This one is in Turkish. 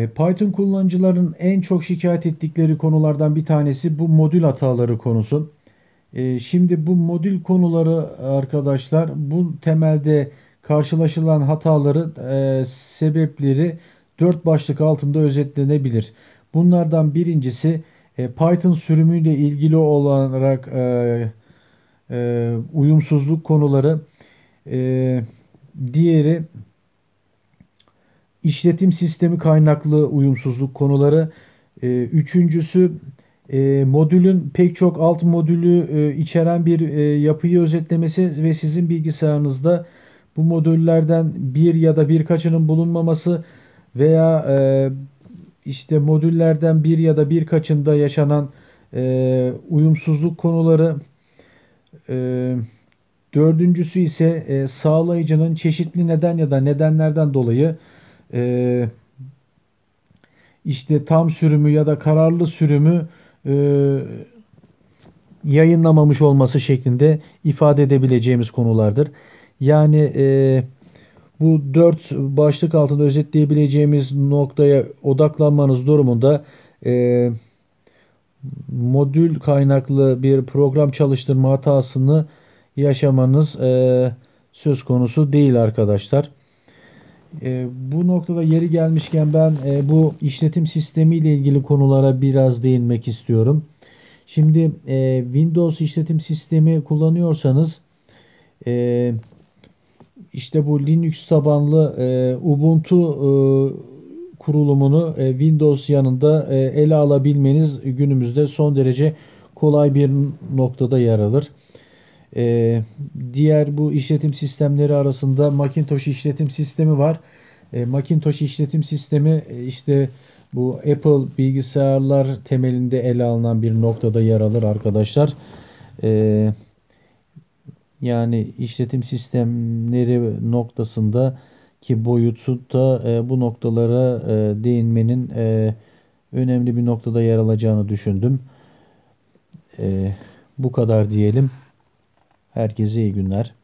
E, Python kullanıcıların en çok şikayet ettikleri konulardan bir tanesi bu modül hataları konusu. E, şimdi bu modül konuları arkadaşlar bu temelde karşılaşılan hataları e, sebepleri dört başlık altında özetlenebilir. Bunlardan birincisi Python sürümüyle ilgili olarak uyumsuzluk konuları. Diğeri işletim sistemi kaynaklı uyumsuzluk konuları. E, üçüncüsü e, modülün pek çok alt modülü e, içeren bir e, yapıyı özetlemesi ve sizin bilgisayarınızda bu modüllerden bir ya da birkaçının bulunmaması veya e, işte modüllerden bir ya da birkaçında yaşanan e, uyumsuzluk konuları e, dördüncüsü ise e, sağlayıcının çeşitli neden ya da nedenlerden dolayı e, işte tam sürümü ya da kararlı sürümü e, yayınlamamış olması şeklinde ifade edebileceğimiz konulardır. Yani e, bu dört başlık altında özetleyebileceğimiz noktaya odaklanmanız durumunda e, modül kaynaklı bir program çalıştırma hatasını yaşamanız e, söz konusu değil arkadaşlar. E, bu noktada yeri gelmişken ben e, bu işletim sistemi ile ilgili konulara biraz değinmek istiyorum. Şimdi e, Windows işletim sistemi kullanıyorsanız e, işte bu Linux tabanlı e, Ubuntu e, kurulumunu e, Windows yanında e, ele alabilmeniz günümüzde son derece kolay bir noktada yer alır. E, diğer bu işletim sistemleri arasında Macintosh işletim sistemi var. E, Macintosh işletim sistemi e, işte bu Apple bilgisayarlar temelinde ele alınan bir noktada yer alır arkadaşlar. E, yani işletim sistemleri noktasında ki boyutu da e, bu noktalara e, değinmenin e, önemli bir noktada yer alacağını düşündüm. E, bu kadar diyelim. Herkese iyi günler.